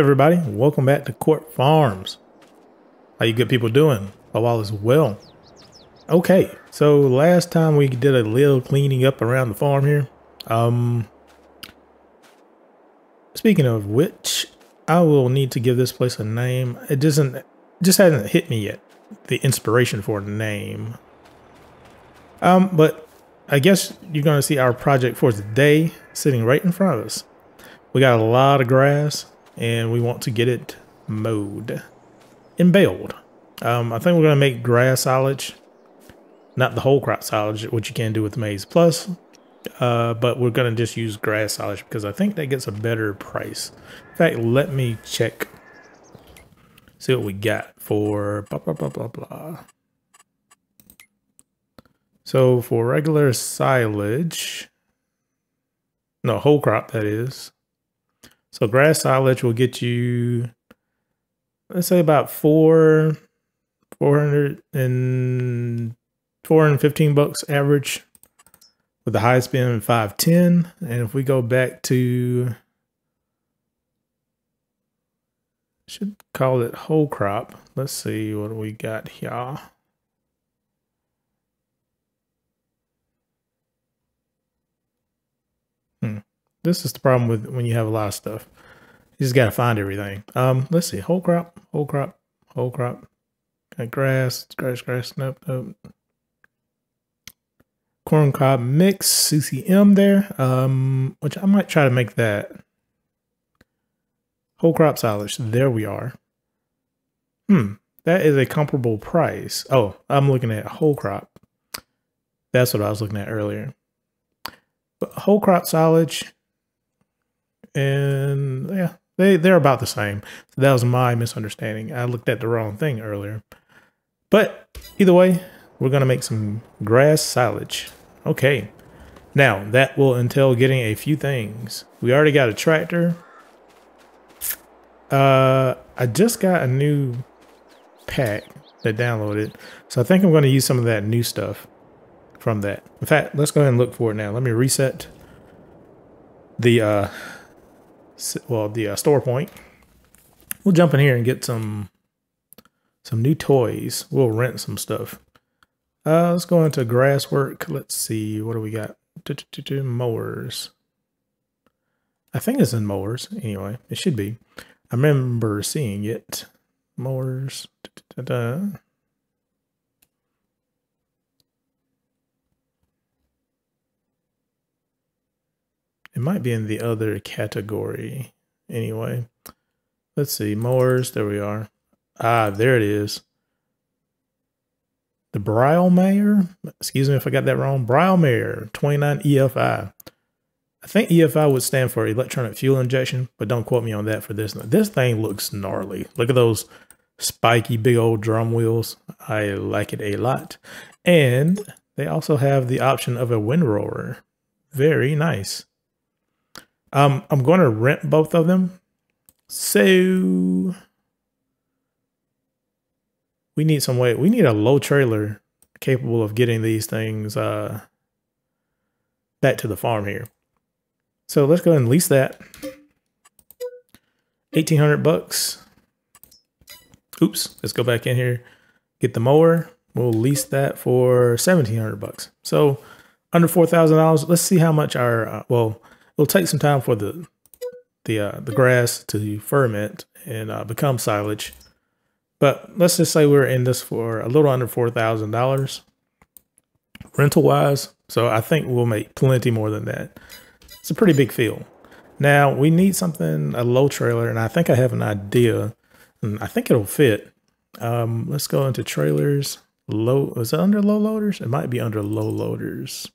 everybody, welcome back to Court Farms. How you good people doing? Hope all is well. Okay, so last time we did a little cleaning up around the farm here. Um, speaking of which, I will need to give this place a name. It doesn't, just hasn't hit me yet. The inspiration for a name. Um, but I guess you're going to see our project for today sitting right in front of us. We got a lot of grass and we want to get it mowed and baled. Um, I think we're going to make grass silage, not the whole crop silage, which you can do with maize plus, uh, but we're going to just use grass silage because I think that gets a better price. In fact, let me check, see what we got for blah, blah, blah, blah, blah. So for regular silage, no, whole crop that is, so grass silage will get you, let's say about four, 400 and 415 bucks average with the highest being 510. And if we go back to, should call it whole crop. Let's see what we got here. This is the problem with when you have a lot of stuff. You just got to find everything. Um, let's see. Whole crop, whole crop, whole crop. Got grass, grass, grass. Nope, nope. Corn cob mix, CCM there. Um, which I might try to make that. Whole crop silage. There we are. Hmm. That is a comparable price. Oh, I'm looking at whole crop. That's what I was looking at earlier. But whole crop silage and yeah, they they're about the same. So that was my misunderstanding. I looked at the wrong thing earlier. But either way, we're gonna make some grass silage. Okay. Now that will entail getting a few things. We already got a tractor. Uh, I just got a new pack that downloaded, so I think I'm going to use some of that new stuff from that. In fact, let's go ahead and look for it now. Let me reset the uh, well, the uh, store point. We'll jump in here and get some some new toys. We'll rent some stuff. Uh, let's go into grass work. Let's see. What do we got? Mowers. I think it's in mowers. Anyway, it should be. I remember seeing it. Mowers. It might be in the other category anyway. Let's see, mowers, there we are. Ah, there it is. The Brielmaier, excuse me if I got that wrong, Brielmaier 29 EFI. I think EFI would stand for electronic fuel injection, but don't quote me on that for this. This thing looks gnarly. Look at those spiky big old drum wheels. I like it a lot. And they also have the option of a wind windrower. Very nice. Um, I'm going to rent both of them. So we need some way. We need a low trailer capable of getting these things uh, back to the farm here. So let's go and lease that. 1800 bucks. Oops, let's go back in here. Get the mower. We'll lease that for 1700 bucks. So under $4,000. Let's see how much our, uh, well, it'll take some time for the the uh, the grass to ferment and uh, become silage. But let's just say we're in this for a little under four thousand dollars rental wise. So I think we'll make plenty more than that. It's a pretty big field. Now we need something a low trailer, and I think I have an idea, and I think it'll fit. Um, let's go into trailers. Low is it under low loaders? It might be under low loaders.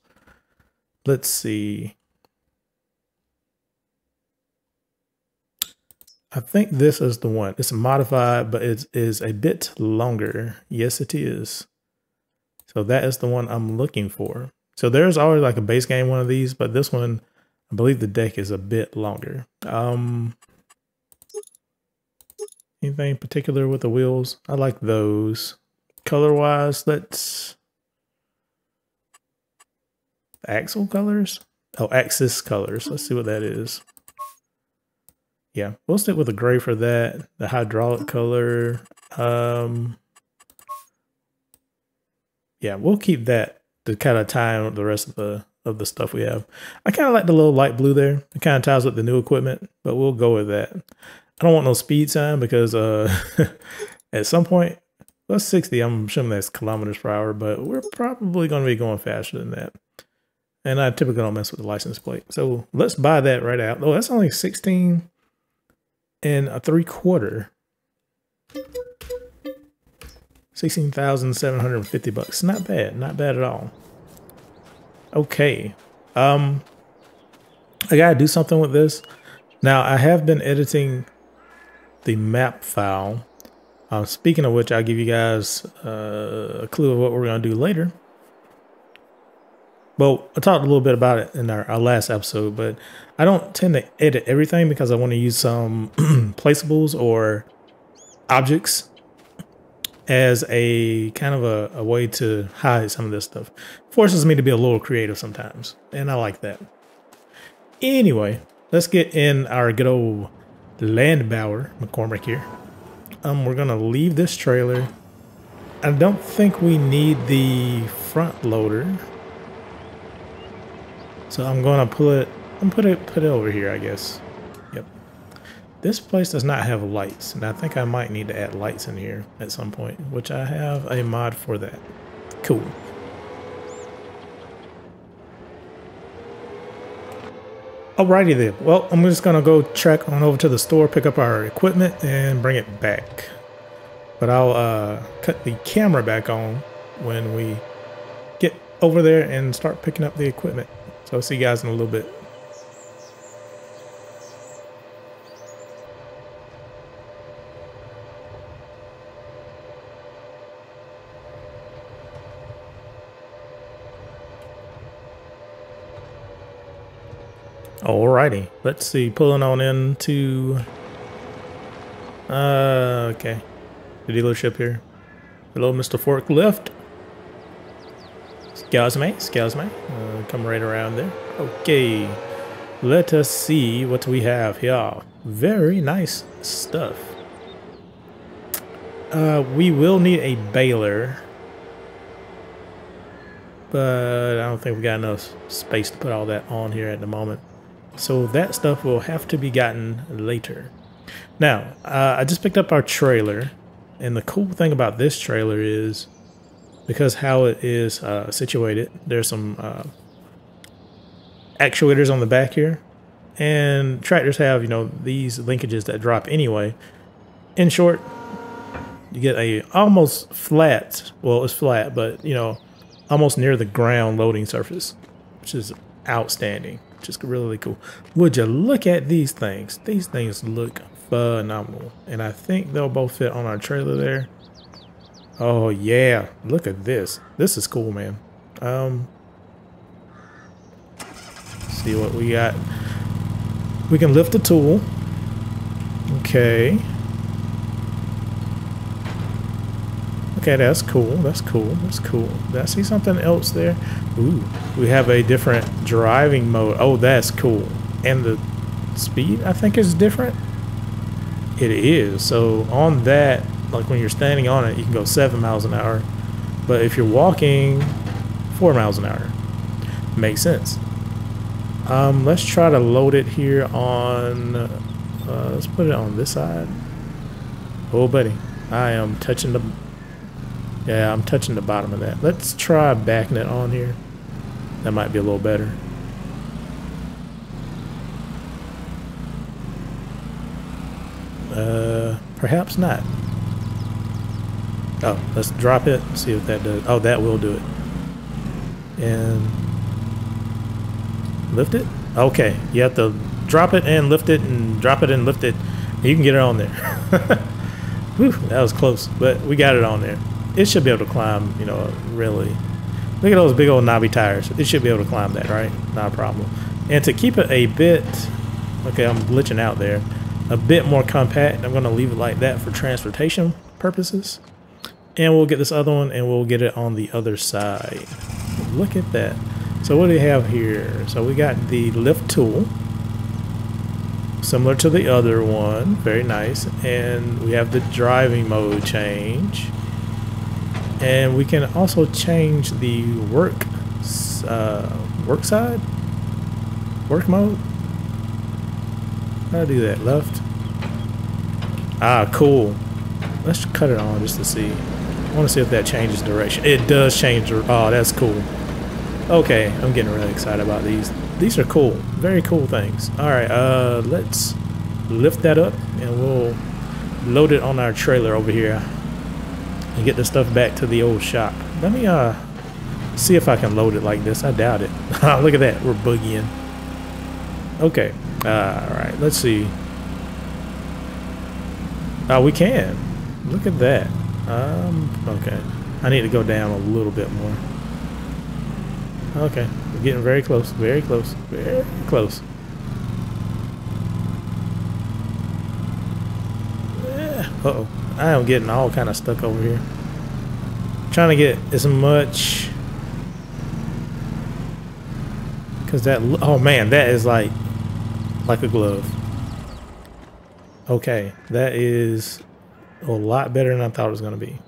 Let's see. I think this is the one. It's modified, but it is a bit longer. Yes, it is. So that is the one I'm looking for. So there's always like a base game one of these, but this one, I believe the deck is a bit longer. Um, anything particular with the wheels? I like those. Color wise, let's axle colors. Oh, axis colors. Let's see what that is. Yeah, we'll stick with the gray for that. The hydraulic color. Um, yeah, we'll keep that to kind of tie in the rest of the of the stuff we have. I kind of like the little light blue there. It kind of ties with the new equipment, but we'll go with that. I don't want no speed sign because uh, at some point, well, 60, I'm assuming that's kilometers per hour, but we're probably going to be going faster than that. And I typically don't mess with the license plate. So let's buy that right out. Oh, that's only 16 and a three quarter. 16,750 bucks. Not bad. Not bad at all. Okay. Um, I gotta do something with this. Now, I have been editing the map file. Uh, speaking of which, I'll give you guys uh, a clue of what we're gonna do later. Well, I talked a little bit about it in our, our last episode, but I don't tend to edit everything because I want to use some placeables or objects as a kind of a, a, way to hide some of this stuff. Forces me to be a little creative sometimes, and I like that. Anyway, let's get in our good old Landbauer McCormick here. Um, we're gonna leave this trailer. I don't think we need the front loader. So I'm gonna pull it, I'm put it put it over here, I guess. Yep. This place does not have lights, and I think I might need to add lights in here at some point, which I have a mod for that. Cool. Alrighty then. Well, I'm just gonna go trek on over to the store, pick up our equipment, and bring it back. But I'll uh, cut the camera back on when we get over there and start picking up the equipment. So I'll see you guys in a little bit. Alrighty, let's see, pulling on into, uh, okay, the dealership here. Hello, Mr. Forklift. Excuse me. Uh, come right around there. Okay, let us see what we have here. Very nice stuff. Uh, we will need a baler. But I don't think we've got enough space to put all that on here at the moment. So that stuff will have to be gotten later. Now, uh, I just picked up our trailer. And the cool thing about this trailer is because how it is uh, situated, there's some uh, actuators on the back here. And tractors have, you know, these linkages that drop anyway. In short, you get a almost flat, well, it's flat, but, you know, almost near the ground loading surface, which is outstanding. Just really cool. Would you look at these things? These things look phenomenal. And I think they'll both fit on our trailer there. Oh yeah, look at this. This is cool, man. Um, see what we got. We can lift the tool. Okay. Okay, that's cool. That's cool. That's cool. Did I see something else there? Ooh, we have a different driving mode. Oh, that's cool. And the speed, I think, is different. It is. So on that, like when you're standing on it, you can go seven miles an hour. But if you're walking, four miles an hour. Makes sense. Um, let's try to load it here on, uh, let's put it on this side. Oh, buddy, I am touching the, yeah, I'm touching the bottom of that. Let's try backing it on here. That might be a little better. Uh, perhaps not. Oh, let's drop it see what that does. Oh, that will do it. And lift it? Okay, you have to drop it and lift it and drop it and lift it. You can get it on there. Whew, that was close, but we got it on there. It should be able to climb, you know, really. Look at those big old knobby tires. It should be able to climb that, right? Not a problem. And to keep it a bit, okay, I'm glitching out there, a bit more compact, I'm going to leave it like that for transportation purposes. And we'll get this other one and we'll get it on the other side. Look at that. So what do we have here? So we got the lift tool. similar to the other one. Very nice. And we have the driving mode change. And we can also change the work uh, work side, work mode. How do I do that? Left. Ah, cool. Let's cut it on just to see. I want to see if that changes direction. It does change. Oh, that's cool. Okay, I'm getting really excited about these. These are cool. Very cool things. All right, uh, let's lift that up and we'll load it on our trailer over here and get the stuff back to the old shop. Let me uh see if I can load it like this. I doubt it. Look at that. We're boogieing. Okay. Uh, all right. Let's see. Oh, we can. Look at that. Um, okay. I need to go down a little bit more. Okay. We're getting very close. Very close. Very close. Uh-oh. I am getting all kind of stuck over here. Trying to get as much... Because that... Oh, man. That is like... Like a glove. Okay. That is a lot better than I thought it was going to be.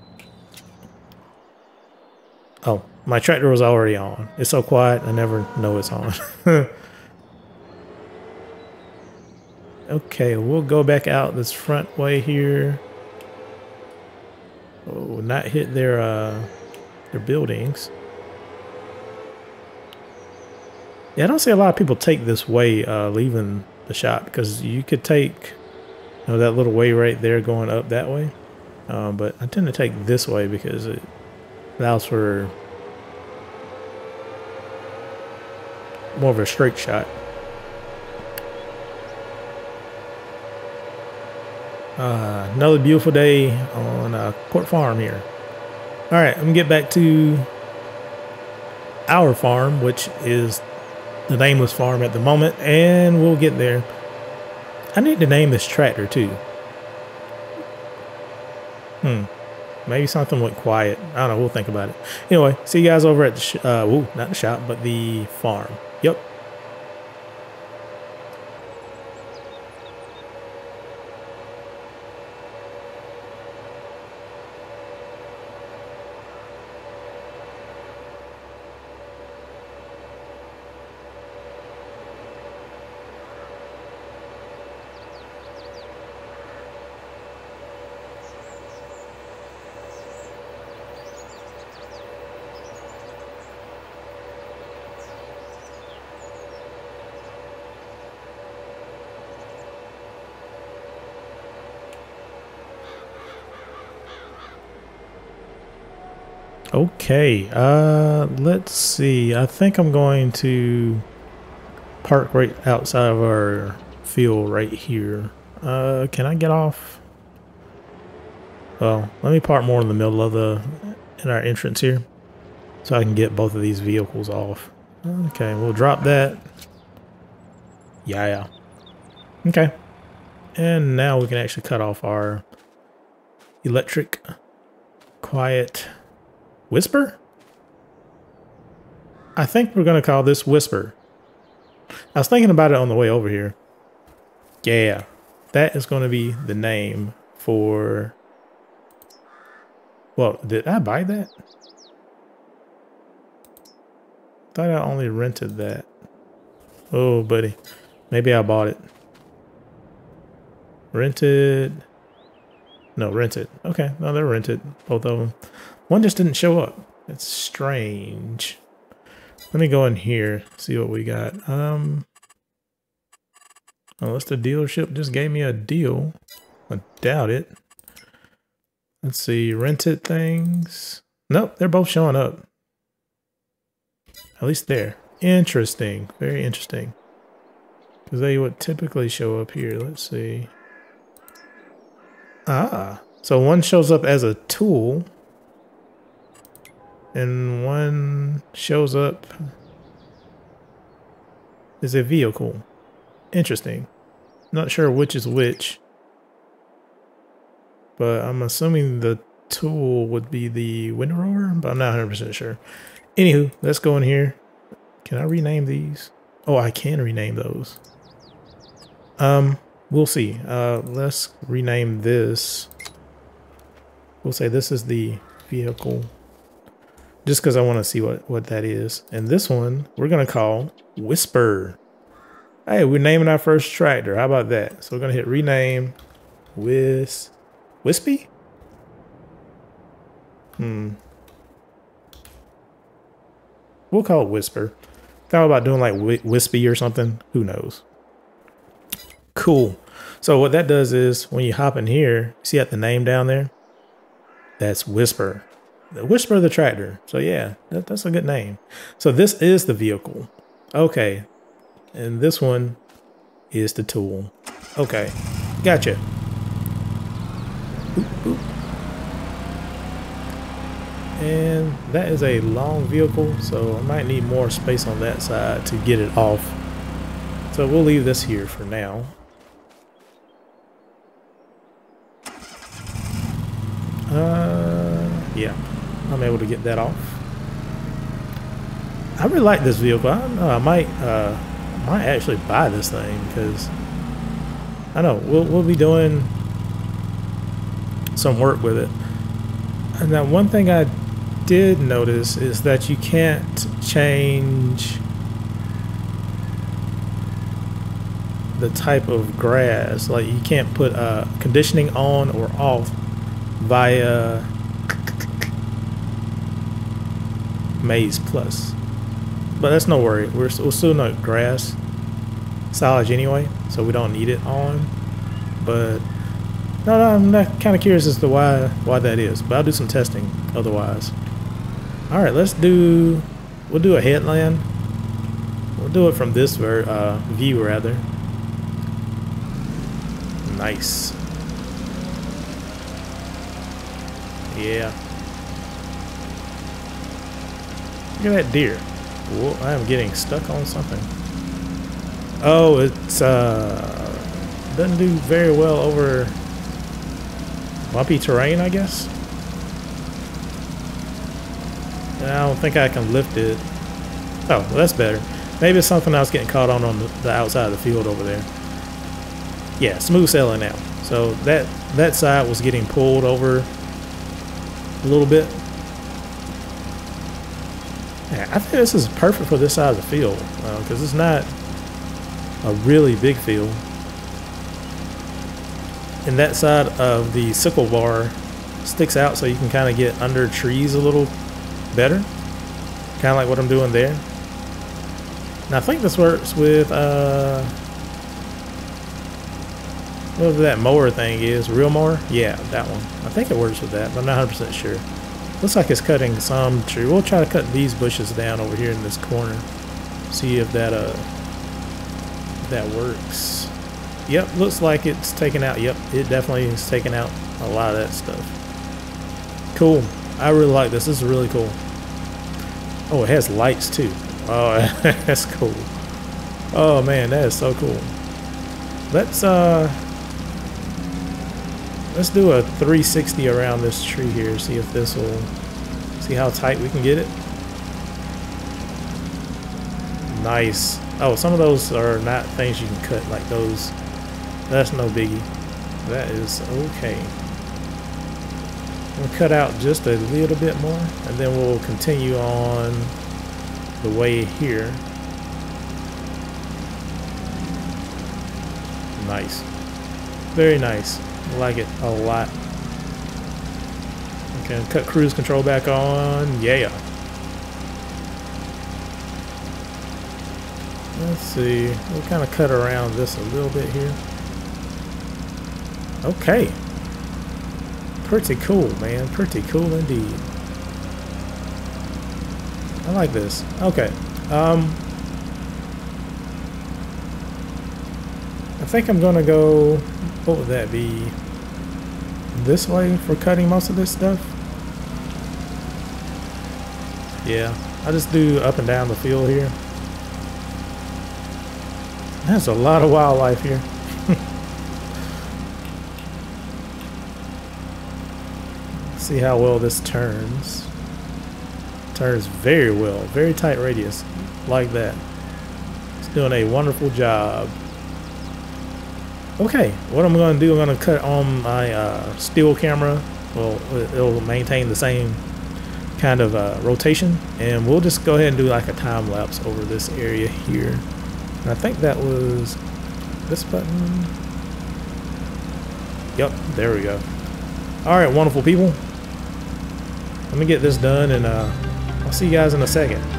Oh, my tractor was already on. It's so quiet, I never know it's on. okay, we'll go back out this front way here. Oh, not hit their uh, their buildings. Yeah, I don't see a lot of people take this way uh, leaving the shop because you could take know, that little way right there going up that way. Um, but I tend to take this way because it allows for more of a straight shot. Uh, another beautiful day on uh, Court Farm here. All right, I'm gonna get back to our farm, which is the nameless farm at the moment, and we'll get there. I need to name this tractor too. Hmm. Maybe something went quiet. I don't know. We'll think about it. Anyway, see you guys over at the, uh, ooh, not the shop, but the farm. Yep. Okay, uh, let's see. I think I'm going to park right outside of our field right here. Uh, can I get off? Well, let me park more in the middle of the, in our entrance here. So I can get both of these vehicles off. Okay, we'll drop that. Yeah. Okay. And now we can actually cut off our electric quiet Whisper? I think we're going to call this Whisper. I was thinking about it on the way over here. Yeah, that is going to be the name for... Well, did I buy that? thought I only rented that. Oh, buddy. Maybe I bought it. Rented. No, rented. Okay, no, they're rented. Both of them. One just didn't show up. That's strange. Let me go in here, see what we got. Um, unless the dealership just gave me a deal. I doubt it. Let's see, rented things. Nope, they're both showing up. At least there. Interesting. Very interesting. Because they would typically show up here. Let's see. Ah, so one shows up as a tool and one shows up as a vehicle. Interesting. Not sure which is which. But I'm assuming the tool would be the windrower, but I'm not 100% sure. Anywho, let's go in here. Can I rename these? Oh, I can rename those. Um, we'll see. Uh, let's rename this. We'll say this is the vehicle. Just because I want to see what, what that is. And this one, we're going to call Whisper. Hey, we're naming our first tractor. How about that? So we're going to hit rename. Whis... Wispy? Hmm. We'll call it Whisper. Thought about doing like Wispy or something. Who knows? Cool. So what that does is when you hop in here, see at the name down there? That's Whisper. The Whisper the tractor. So yeah, that, that's a good name. So this is the vehicle. Okay. And this one is the tool. Okay. Gotcha. And that is a long vehicle, so I might need more space on that side to get it off. So we'll leave this here for now. Uh, yeah, I'm able to get that off. I really like this vehicle. I know. I might, uh, might actually buy this thing because I know we'll we'll be doing some work with it. And now one thing I did notice is that you can't change the type of grass. Like you can't put uh, conditioning on or off via Maize Plus. But that's no worry. We're, we're still not grass silage anyway, so we don't need it on. But no, no I'm not kind of curious as to why why that is. But I'll do some testing otherwise. All right, let's do. We'll do a headland. We'll do it from this ver, uh, view rather. Nice. Yeah. Look at that deer. Whoa, I am getting stuck on something. Oh, it's uh doesn't do very well over bumpy terrain, I guess. I don't think I can lift it. Oh, well, that's better. Maybe it's something was getting caught on on the, the outside of the field over there. Yeah, smooth sailing now. So that that side was getting pulled over a little bit. I think this is perfect for this size of field because uh, it's not a really big field. And that side of the sickle bar sticks out so you can kind of get under trees a little better. Kind of like what I'm doing there. Now I think this works with uh, whatever that mower thing is, real mower? Yeah, that one. I think it works with that, but I'm not 100% sure. Looks like it's cutting some tree. We'll try to cut these bushes down over here in this corner. See if that uh that works. Yep, looks like it's taking out. Yep, it definitely is taking out a lot of that stuff. Cool. I really like this. This is really cool. Oh, it has lights too. Oh, that's cool. Oh man, that is so cool. Let's uh let's do a 360 around this tree here, see if this will see how tight we can get it. Nice. Oh, some of those are not things you can cut like those. That's no biggie. That is okay. We'll cut out just a little bit more and then we'll continue on the way here. Nice. Very nice. Like it a lot. Okay, cut cruise control back on. Yeah. Let's see. We'll kind of cut around this a little bit here. Okay. Pretty cool, man. Pretty cool indeed. I like this. Okay. Um, I think I'm going to go, what would that be? This way for cutting most of this stuff? Yeah, I just do up and down the field here. There's a lot of wildlife here. see how well this turns. Turns very well. Very tight radius. Like that. It's doing a wonderful job. Okay, what I'm going to do, I'm going to cut on my uh, camera. Well, it'll maintain the same kind of uh, rotation. And we'll just go ahead and do like a time lapse over this area here. And I think that was this button. Yep, there we go. All right, wonderful people. Let me get this done and uh, I'll see you guys in a second.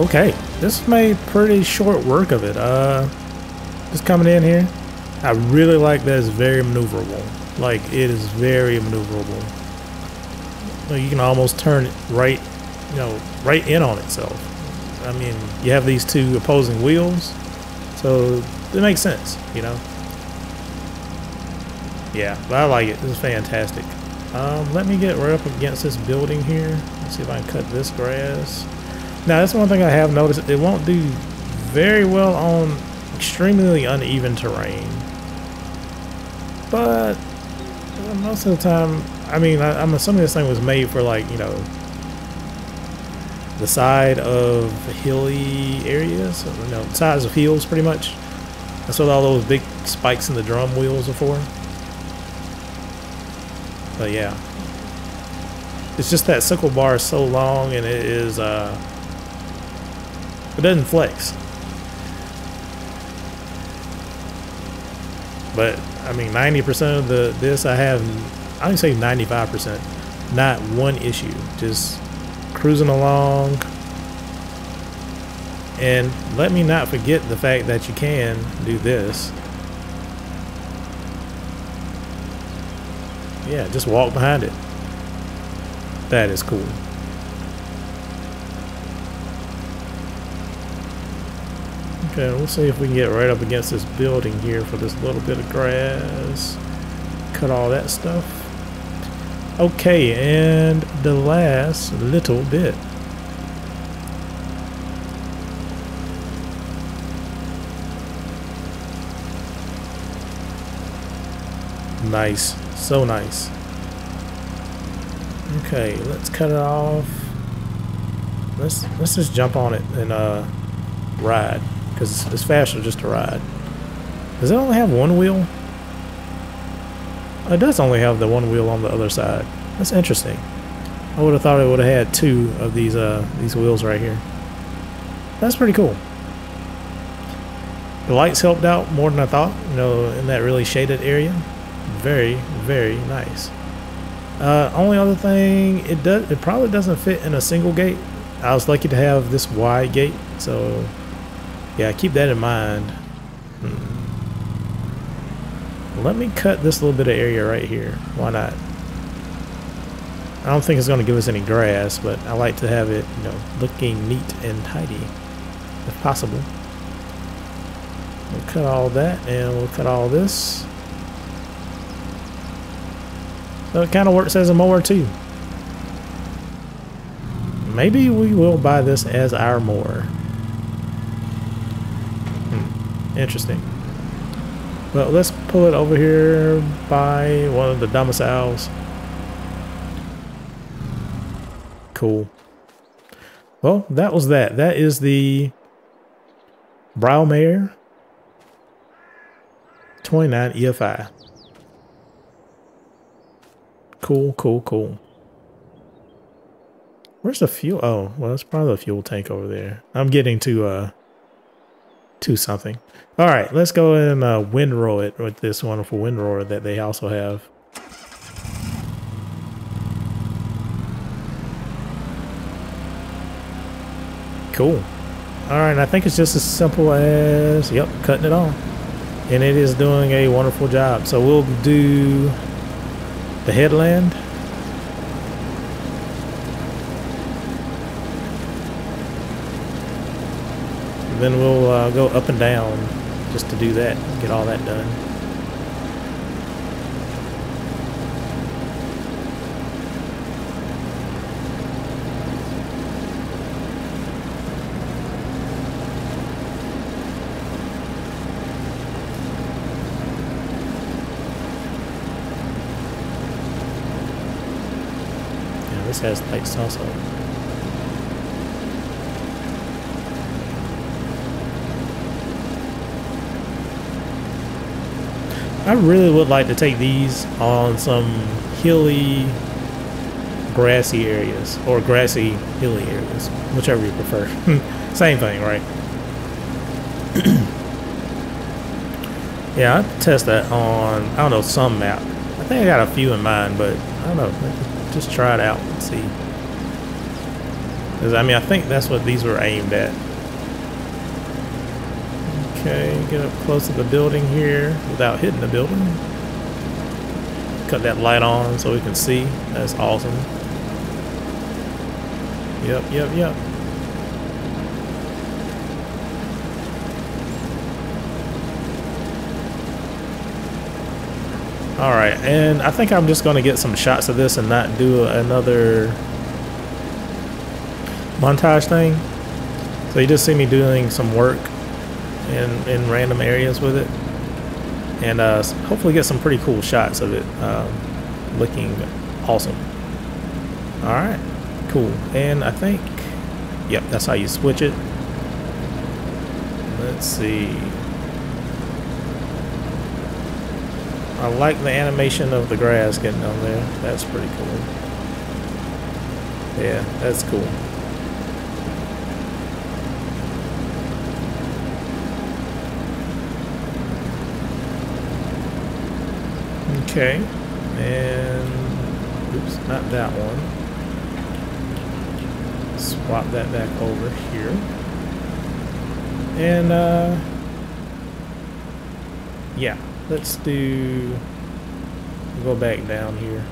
Okay, this made pretty short work of it. Uh, just coming in here, I really like that it's very maneuverable. Like, it is very maneuverable. you can almost turn it right, you know, right in on itself. I mean, you have these two opposing wheels, so it makes sense, you know? Yeah, but I like it. This is fantastic. Um, let me get right up against this building here. Let's see if I can cut this grass. Now, that's one thing I have noticed. It won't do very well on extremely uneven terrain. But uh, most of the time, I mean, I, am assuming this thing was made for like, you know, the side of hilly areas, you know, sides of hills pretty much. That's what all those big spikes in the drum wheels are for. But yeah. It's just that sickle bar is so long and it is, uh, it doesn't flex. But I mean, 90% of the this I have, I would say 95%, not one issue. Just cruising along. And let me not forget the fact that you can do this. Yeah, just walk behind it. That is cool. Okay, we'll see if we can get right up against this building here for this little bit of grass. Cut all that stuff. Okay, and the last little bit. Nice. So nice. Okay, let's cut it off. Let's let's just jump on it and uh ride because it's faster just to ride. Does it only have one wheel? It does only have the one wheel on the other side. That's interesting. I would have thought it would have had two of these uh, these wheels right here. That's pretty cool. The lights helped out more than I thought, you know, in that really shaded area. Very, very nice. Uh, only other thing, it does it probably doesn't fit in a single gate. I was lucky to have this wide gate, so yeah, keep that in mind. Hmm. Let me cut this little bit of area right here. Why not? I don't think it's going to give us any grass, but I like to have it, you know, looking neat and tidy, if possible. We'll cut all that, and we'll cut all this. So it kind of works as a mower too. Maybe we will buy this as our mower. Hmm. Interesting. Well, let's pull it over here by one of the domiciles. Cool. Well, that was that. That is the brow Browmare 29 EFI. Cool, cool, cool. Where's the fuel? Oh, well, it's probably the fuel tank over there. I'm getting to, uh, to something. All right, let's go and uh, windrow it with this wonderful windrower that they also have. Cool. All right, I think it's just as simple as, yep, cutting it on. And it is doing a wonderful job. So we'll do the headland. Then we'll uh, go up and down just to do that, get all that done. This has lights also. I really would like to take these on some hilly, grassy areas, or grassy, hilly areas, whichever you prefer. Same thing, right? yeah, I test that on, I don't know, some map. I think I got a few in mind, but I don't know. Just try it out and see. Because, I mean, I think that's what these were aimed at. Okay, get up close to the building here without hitting the building. Cut that light on so we can see. That's awesome. Yep, yep, yep. Alright, and I think I'm just going to get some shots of this and not do another montage thing. So you just see me doing some work in, in random areas with it. And uh, hopefully get some pretty cool shots of it um, looking awesome. Alright, cool. And I think, yep, that's how you switch it. Let's see. I like the animation of the grass getting on there. That's pretty cool. Yeah, that's cool. Okay, and oops, not that one. Swap that back over here. And uh, yeah, let's do, go back down here.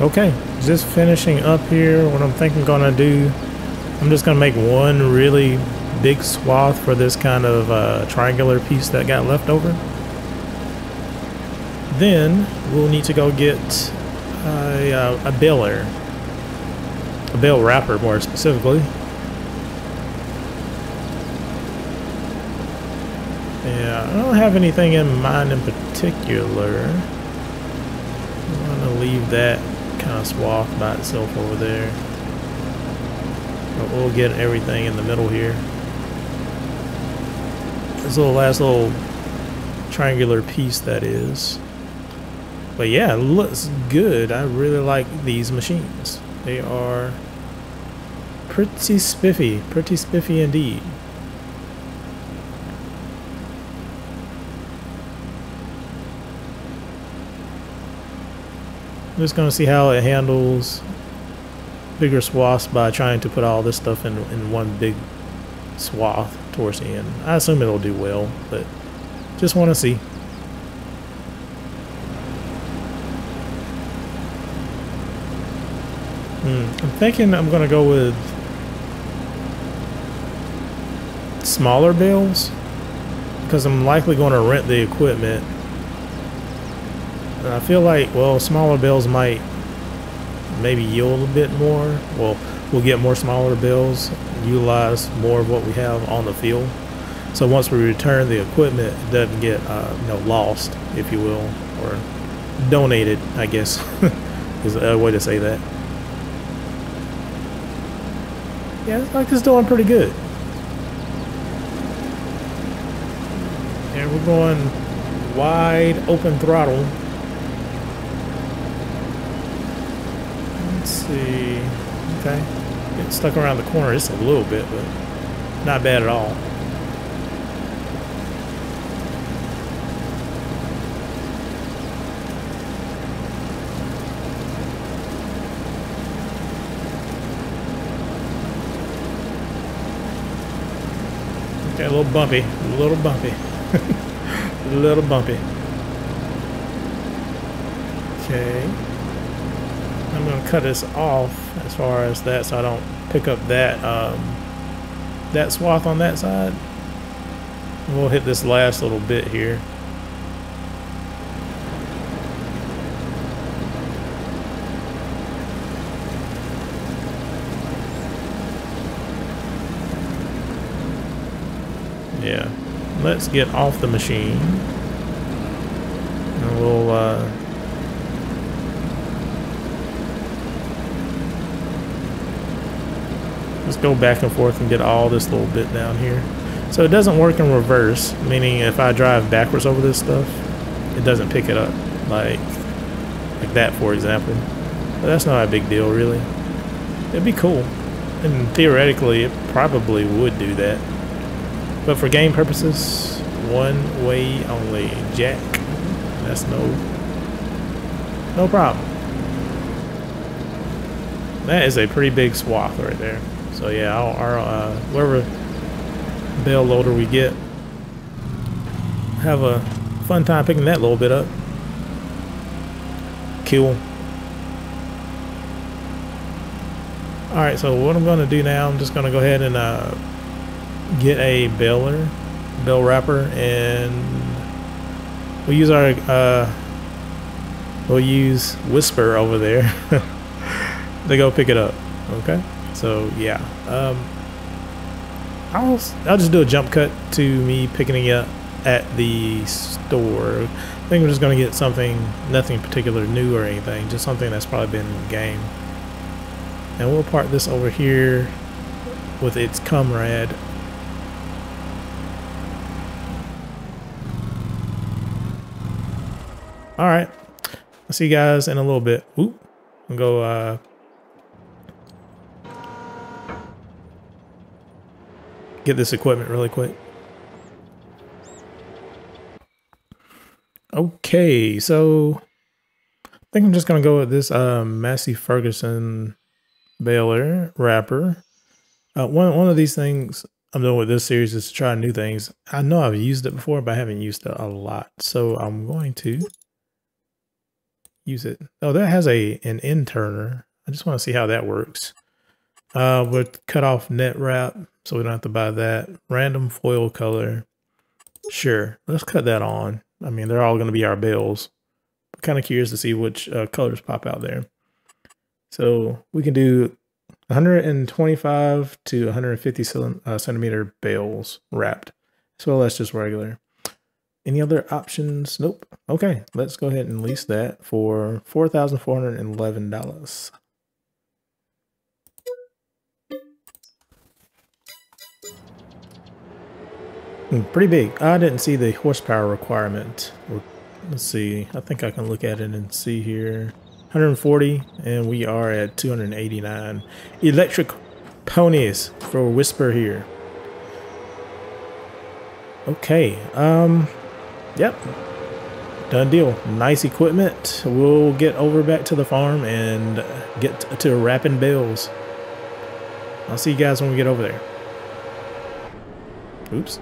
Okay, just finishing up here. What I'm thinking gonna do, I'm just gonna make one really big swath for this kind of uh, triangular piece that got left over. Then we'll need to go get a, uh, a baler, a bale wrapper more specifically. Yeah, I don't have anything in mind in particular. I'm gonna leave that kind of swath by itself over there. But we'll get everything in the middle here. This little last little triangular piece that is. But yeah, looks good. I really like these machines. They are pretty spiffy, pretty spiffy indeed. I'm just going to see how it handles bigger swaths by trying to put all this stuff in, in one big swath towards the end. I assume it'll do well, but just want to see. Hmm. I'm thinking I'm going to go with smaller bills because I'm likely going to rent the equipment. And I feel like, well, smaller bills might maybe yield a bit more. Well, we'll get more smaller bills, utilize more of what we have on the field. So once we return the equipment, it doesn't get uh, you know lost, if you will, or donated, I guess is a way to say that. yeah, it's like it's doing pretty good. And we're going wide open throttle. Let's see. Okay. Getting stuck around the corner just a little bit, but not bad at all. Okay, a little bumpy, a little bumpy, a little bumpy. Okay. I'm to cut this off as far as that so I don't pick up that um, that swath on that side. We'll hit this last little bit here. Yeah. Let's get off the machine. And we'll uh, just go back and forth and get all this little bit down here. So it doesn't work in reverse, meaning if I drive backwards over this stuff, it doesn't pick it up like like that for example. But that's not a big deal really. It'd be cool. And theoretically it probably would do that. But for game purposes, one way only. Jack. That's no no problem. That is a pretty big swath right there. So yeah, our, uh, whatever bale loader we get, have a fun time picking that little bit up. Cool. Alright, so what I'm going to do now, I'm just going to go ahead and uh, get a baler, bale wrapper, and we'll use our, uh, we'll use Whisper over there to go pick it up, okay? So yeah, um, I'll I'll just do a jump cut to me picking it up at the store. I think we're just gonna get something, nothing particular new or anything, just something that's probably been in the game. And we'll park this over here with its comrade. All right, I'll see you guys in a little bit. Oop, I'll go uh, get this equipment really quick. Okay, so I think I'm just gonna go with this uh, Massey Ferguson baler wrapper. Uh, one one of these things I'm doing with this series is to try new things. I know I've used it before, but I haven't used it a lot. So I'm going to use it. Oh, that has a an end turner. I just want to see how that works. Uh, we'll cut off net wrap so we don't have to buy that. Random foil color. Sure, let's cut that on. I mean, they're all going to be our bills. kind of curious to see which uh, colors pop out there. So we can do 125 to 150 uh, centimeter bales wrapped, So that's just regular. Any other options? Nope. Okay, let's go ahead and lease that for $4,411. Pretty big. I didn't see the horsepower requirement. Let's see. I think I can look at it and see here. 140 and we are at 289. Electric ponies for Whisper here. Okay. Um Yep. Done deal. Nice equipment. We'll get over back to the farm and get to wrapping bales. I'll see you guys when we get over there. Oops.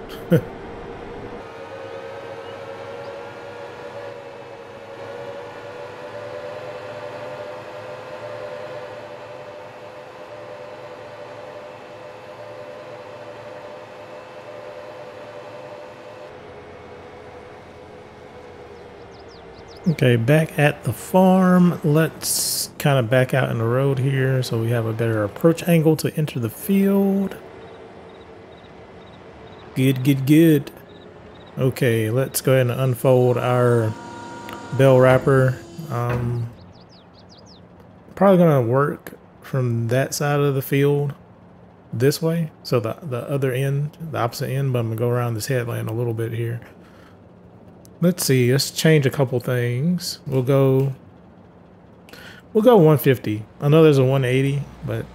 Okay, back at the farm. Let's kind of back out in the road here so we have a better approach angle to enter the field. Good, good, good. Okay, let's go ahead and unfold our bale wrapper. Um, probably going to work from that side of the field this way. So the, the other end, the opposite end, but I'm going to go around this headland a little bit here. Let's see. Let's change a couple things. We'll go. We'll go 150. I know there's a 180, but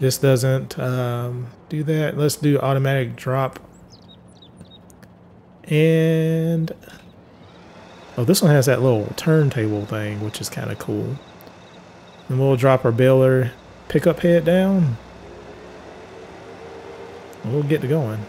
this doesn't um, do that. Let's do automatic drop. And oh, this one has that little turntable thing, which is kind of cool. And we'll drop our baler pickup head down. We'll get to going.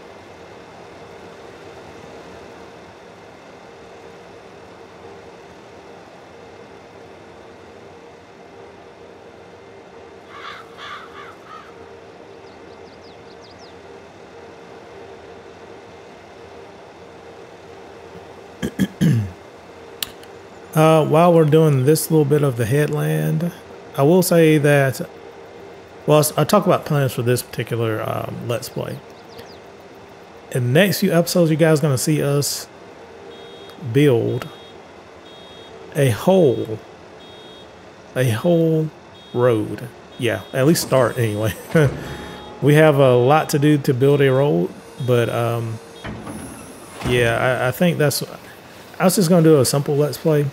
Uh, while we're doing this little bit of the headland, I will say that, well, I'll talk about plans for this particular um, Let's Play. In the next few episodes, you guys going to see us build a whole, a whole road. Yeah, at least start anyway. we have a lot to do to build a road, but um, yeah, I, I think that's, I was just going to do a simple Let's Play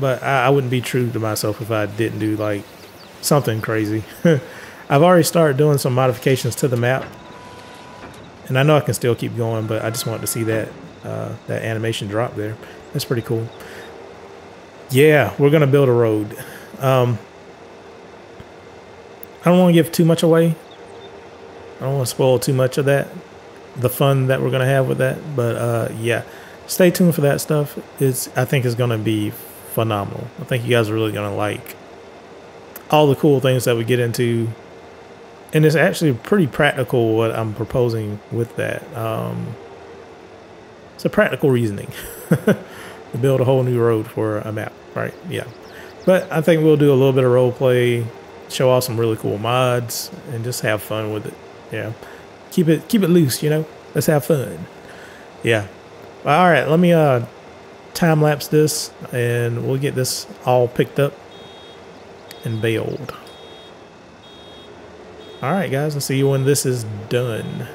but I, I, wouldn't be true to myself if I didn't do like something crazy. I've already started doing some modifications to the map, and I know I can still keep going, but I just wanted to see that uh, that animation drop there. That's pretty cool. Yeah, we're gonna build a road. Um, I don't want to give too much away. I don't want to spoil too much of that, the fun that we're gonna have with that. But uh, yeah, stay tuned for that stuff. It's I think it's gonna be phenomenal. I think you guys are really going to like all the cool things that we get into. And it's actually pretty practical what I'm proposing with that. Um, it's a practical reasoning to build a whole new road for a map, right? Yeah. But I think we'll do a little bit of role play, show off some really cool mods, and just have fun with it. Yeah. Keep it keep it loose, you know. Let's have fun. Yeah. All right, let me uh time lapse this and we'll get this all picked up and baled. Alright guys, I'll see you when this is done.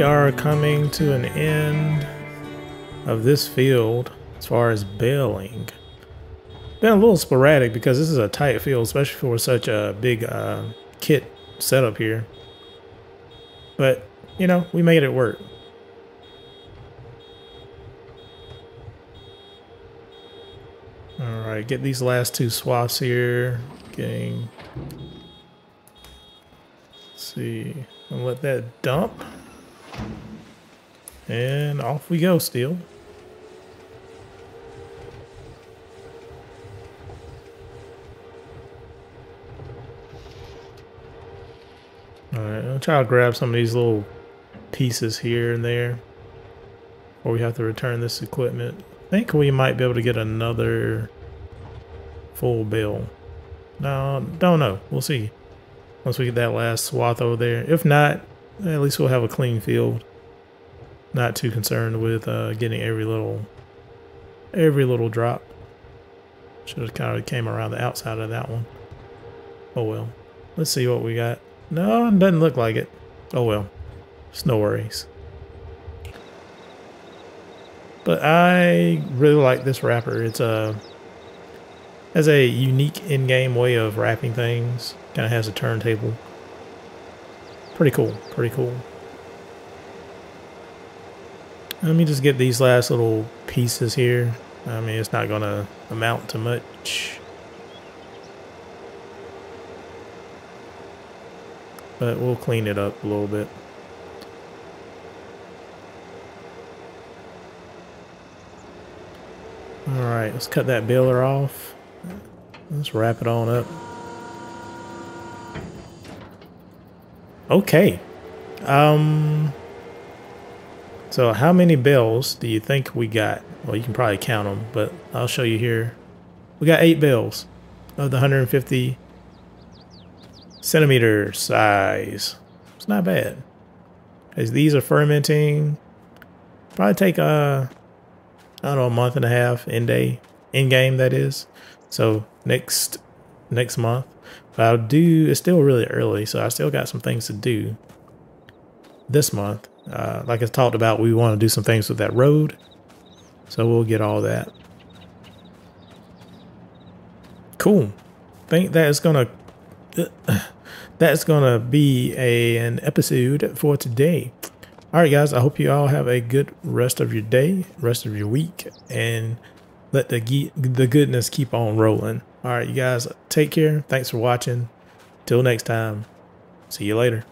We are coming to an end of this field as far as baling. Been a little sporadic because this is a tight field, especially for such a big uh, kit setup here. But, you know, we made it work. All right, get these last two swaths here. Getting, see, and let that dump. And off we go still. Alright, I'll try to grab some of these little pieces here and there. Or we have to return this equipment. I think we might be able to get another full bill. No, don't know. We'll see. Once we get that last swath over there. If not, at least we'll have a clean field. Not too concerned with uh, getting every little every little drop. Should have kind of came around the outside of that one. Oh well. Let's see what we got. No, it doesn't look like it. Oh well. It's no worries. But I really like this wrapper. It's a has a unique in-game way of wrapping things. Kind of has a turntable. Pretty cool. Pretty cool. Let me just get these last little pieces here. I mean, it's not going to amount to much. But we'll clean it up a little bit. Alright, let's cut that baler off. Let's wrap it on up. Okay. Um. So how many bales do you think we got? Well, you can probably count them, but I'll show you here. We got eight bales of the 150 centimeter size. It's not bad. As these are fermenting, probably take a, I don't know, a month and a half in day, in game that is. So next next month. But I'll do, it's still really early, so I still got some things to do this month. Uh, like I talked about, we want to do some things with that road. So we'll get all that. Cool. Think that is gonna that's gonna be a an episode for today. All right, guys. I hope you all have a good rest of your day, rest of your week, and let the the goodness keep on rolling. All right, you guys, take care. Thanks for watching. Till next time. See you later.